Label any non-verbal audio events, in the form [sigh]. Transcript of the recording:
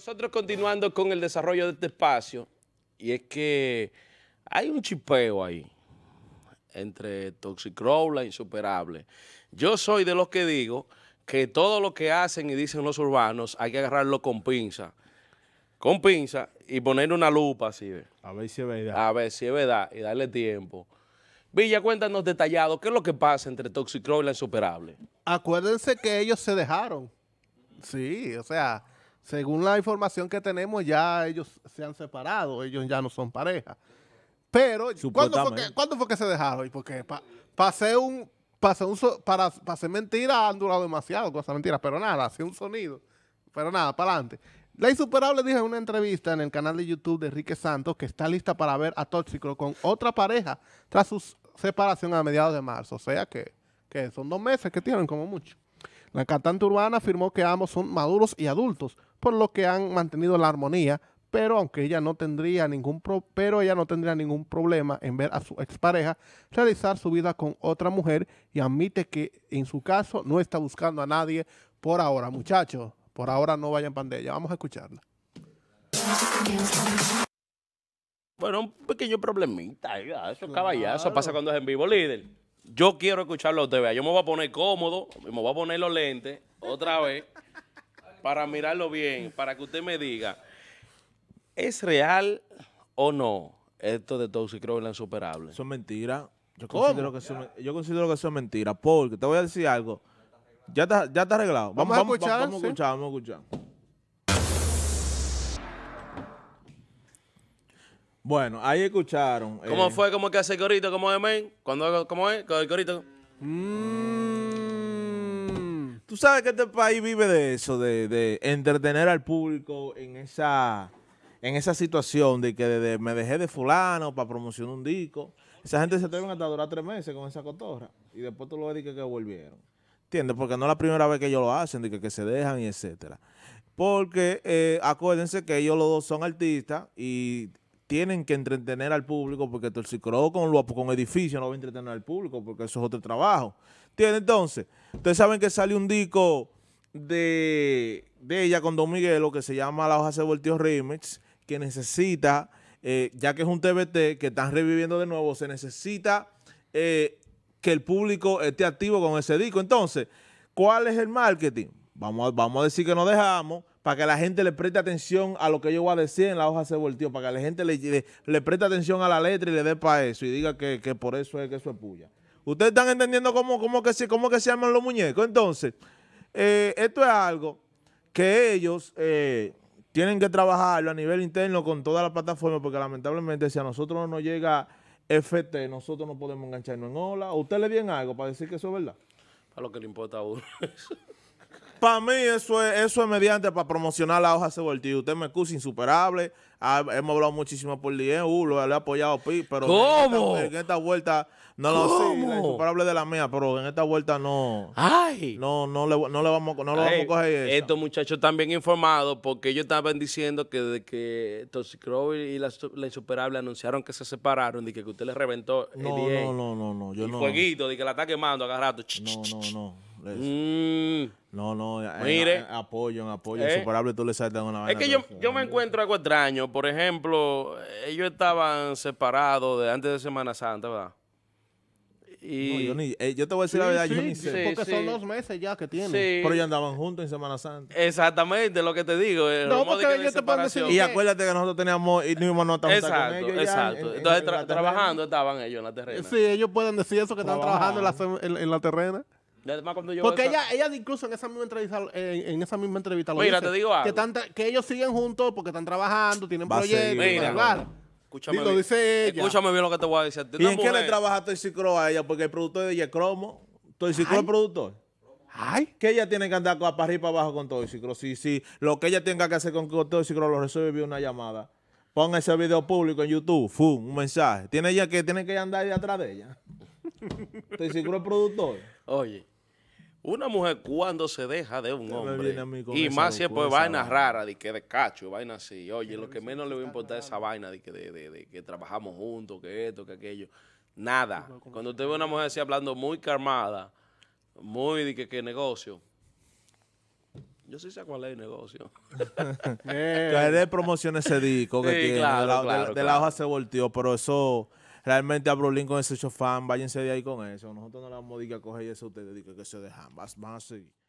nosotros continuando con el desarrollo de este espacio, y es que hay un chipeo ahí entre Toxicrow, e insuperable. Yo soy de los que digo que todo lo que hacen y dicen los urbanos hay que agarrarlo con pinza, con pinza y poner una lupa así. A ver si es verdad. A ver si es verdad y darle tiempo. Villa, cuéntanos detallado, ¿qué es lo que pasa entre Toxicrow y la insuperable? Acuérdense que ellos se dejaron. Sí, o sea, según la información que tenemos, ya ellos se han separado, ellos ya no son pareja. Pero, ¿cuándo fue, que, ¿cuándo fue que se dejaron? Porque pasé un, pasé un para, para hacer mentira han durado demasiado, cosas mentiras, pero nada, hacía un sonido. Pero nada, para adelante. La Insuperable dijo en una entrevista en el canal de YouTube de Enrique Santos que está lista para ver a Tóxico con otra pareja tras su separación a mediados de marzo. O sea que, que son dos meses que tienen como mucho. La cantante urbana afirmó que ambos son maduros y adultos, por lo que han mantenido la armonía, pero aunque ella no tendría ningún pero ella no tendría ningún problema en ver a su expareja realizar su vida con otra mujer y admite que en su caso no está buscando a nadie por ahora. Muchachos, por ahora no vayan pandilla. Vamos a escucharla. Bueno, un pequeño problemita, eso caballazo pasa cuando es en vivo, líder. Yo quiero escucharlo a usted, vea. Yo me voy a poner cómodo, me voy a poner los lentes otra vez para mirarlo bien, para que usted me diga, ¿es real o no esto de Toxicrow y la insuperable? Eso es mentira. Yo considero, que eso, yo considero que eso es mentira, porque te voy a decir algo. Ya está, ya está arreglado. Vamos, a escuchar. Vamos, a escuchar, vamos a escuchar. Bueno, ahí escucharon. ¿Cómo eh, fue? ¿Cómo que hace el corito? ¿Cómo es, men? ¿Cómo es? ¿Con el corito? Mm. Tú sabes que este país vive de eso, de, entretener al público en esa, en esa situación de que me dejé de fulano para promocionar un disco. Esa gente se atreven hasta durar tres meses con esa cotorra. Y después tú lo ves que, que volvieron. ¿Entiendes? Porque no es la primera vez que ellos lo hacen, de que, que se dejan y etcétera. Porque eh, acuérdense que ellos los dos son artistas y tienen que entretener al público porque Torcicro con, con edificio no va a entretener al público porque eso es otro trabajo. ¿Entiendes? Entonces, ustedes saben que sale un disco de, ella con Don Miguel, que se llama La Hoja se volteó Remix, que necesita, eh, ya que es un TBT que están reviviendo de nuevo, se necesita eh, que el público esté activo con ese disco. Entonces, ¿cuál es el marketing? Vamos vamos a decir que nos dejamos para que la gente le preste atención a lo que yo voy a decir en la hoja se volteó, para que la gente le, preste atención a la letra y le dé para eso y diga que, por eso es que eso es puya. Ustedes están entendiendo cómo, cómo, que, se, cómo que se llaman los muñecos. Entonces, eh, esto es algo que ellos eh, tienen que trabajarlo a nivel interno con toda la plataforma, porque lamentablemente si a nosotros no nos llega FT, nosotros no podemos engancharnos en hola. ¿Usted le viene algo para decir que eso es verdad? Para lo que le importa a uno. [laughs] Para mí eso es, eso es mediante para promocionar la hoja de volteo. Usted me excusa insuperable. Ah, hemos hablado muchísimo por día. Uh, lo, le he apoyado pero ¿Cómo? En esta, vuelta no lo sé, la insuperable de la mía, pero en esta vuelta no. Ay. No, no le, no le vamos, no le vamos a coger eso. Estos muchachos están bien informados porque ellos estaban diciendo que de que Toxicrow y la, insuperable anunciaron que se separaron y que, usted le reventó no, No, no, no, no. Yo el no. fueguito, de que la está quemando agarrado. No, no, no. Mm. No, no, Mire, en, apoyo, en apoyo ¿Eh? insuperable tú le saltas una vaina. Es que yo, yo me encuentro algo extraño. Por ejemplo, ellos estaban separados de antes de Semana Santa, ¿verdad? Y... yo, ni, eh, yo, te voy a decir la verdad, yo ni sé. porque son dos meses ya que tienen. Pero ya andaban juntos en Semana Santa. Exactamente, lo que te digo. no, porque ellos te pueden decir Y acuérdate que nosotros teníamos, y no íbamos a estar exacto, con ellos Exacto, Entonces, trabajando estaban ellos en la terrena. Sí, ellos pueden decir eso, que están trabajando en la, en la terrena. Porque ella, ella incluso en esa misma entrevista, en, esa misma entrevista lo Mira, te digo algo. Que, que ellos siguen juntos porque están trabajando, tienen proyectos. Mira, Escúchame, bien. Dice ella. Escúchame bien lo que te voy a decir. ¿Y en qué le trabaja Toxicro a ella? Porque el productor de ella es cromo. Toxicro es productor. Ay. Que ella tiene que andar para arriba y para abajo con Toxicro. Si, si lo que ella tenga que hacer con Toxicro lo resuelve vía una llamada. Ponga ese video público en YouTube. Fum, un mensaje. Tiene ella que tiene que andar ahí atrás de ella. [laughs] Toxicro es productor. Oye. Una mujer cuando se deja de un hombre, y más si es pues vaina rara, de que de cacho, vaina así, oye, lo que menos le va a importar esa vaina de que, de, que trabajamos juntos, que esto, que aquello, nada. Cuando usted ve a una mujer así hablando muy calmada, muy de que, que negocio, Yo sí sé cuál es el negocio. [laughs] que de promoción ese disco que tiene. de la, de, la hoja se volteó, pero eso realmente a Brolin con ese fan, váyanse de ahí con eso. Nosotros no le vamos a decir a coger eso ustedes, que se dejan, van a seguir.